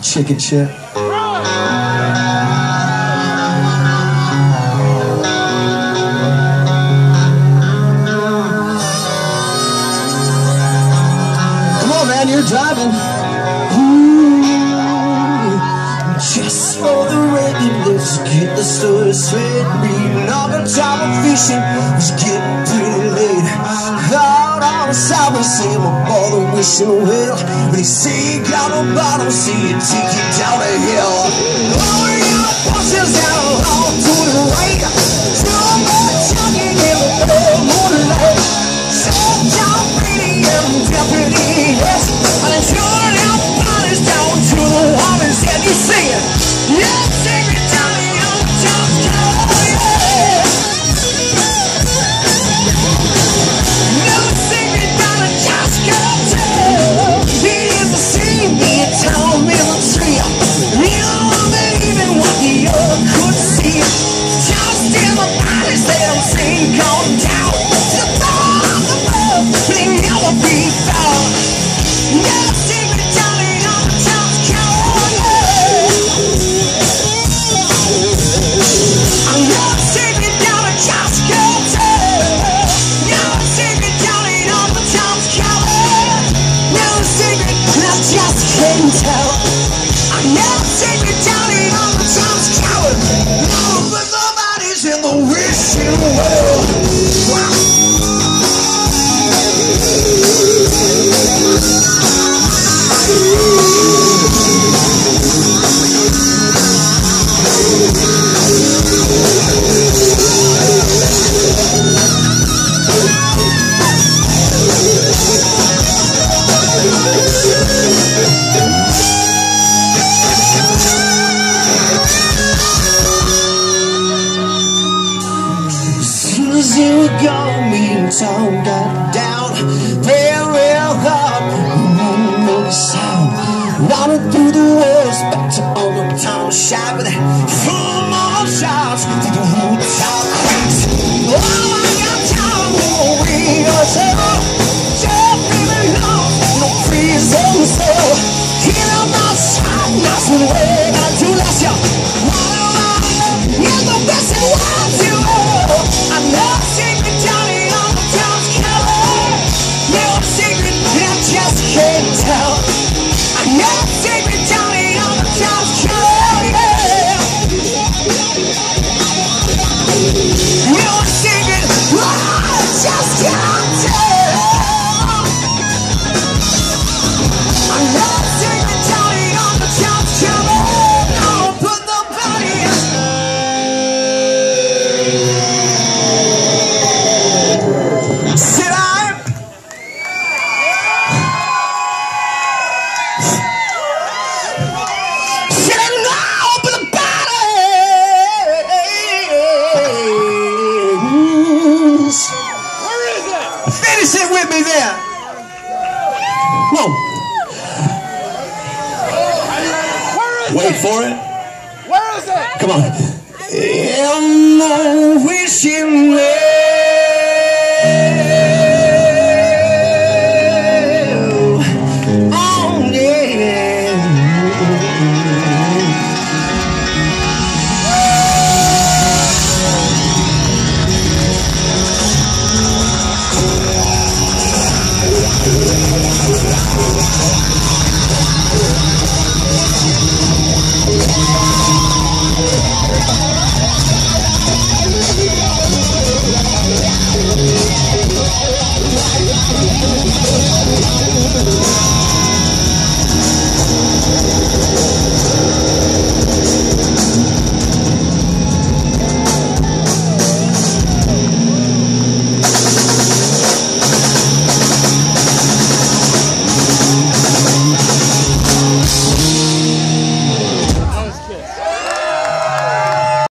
Chicken chip. Come on, man, you're driving. Just for the rain, let's get the story straight. Reading all the time of fishing The side, we see my brother wishing well. They say you got no bottom, see you take you down the hill. Oh, yeah, pushes down along see gone down. Wishing well. Tom got down very hard. Mm, No sound. Running through the walls, back to old town shop with full more shots through the hotel cracks. Oh, I got we are so. Just on my Finish it with me there. Whoa. Wait it? for it. Where is it? Come on. The wishing.